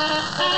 Uh-huh.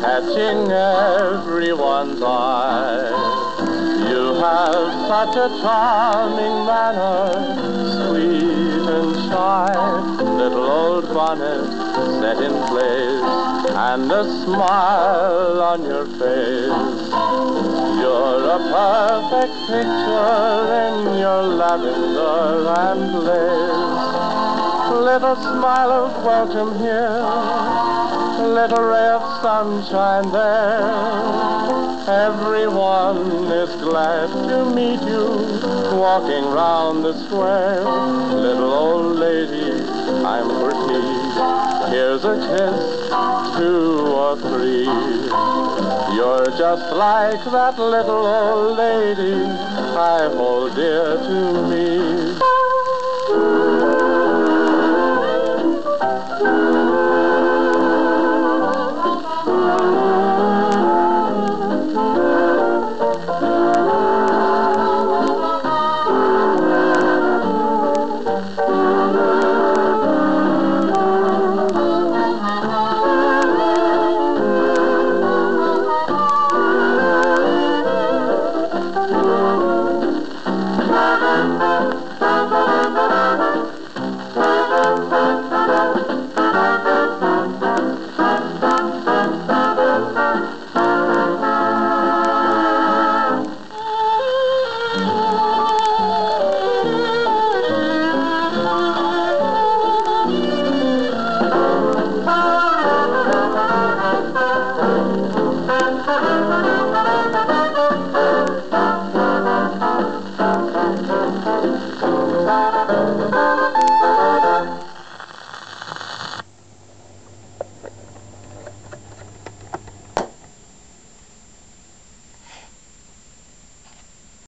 catching everyone's eye. You have such a charming manner, sweet and shy. Little old bonnet set in place, and a smile on your face. You're a perfect picture in your lavender and lace. Little smile of welcome here, little ray of sunshine there. Everyone is glad to meet you, walking round the square. Little old lady, I'm pretty. Here's a kiss, two or three. You're just like that little old lady I hold dear to me.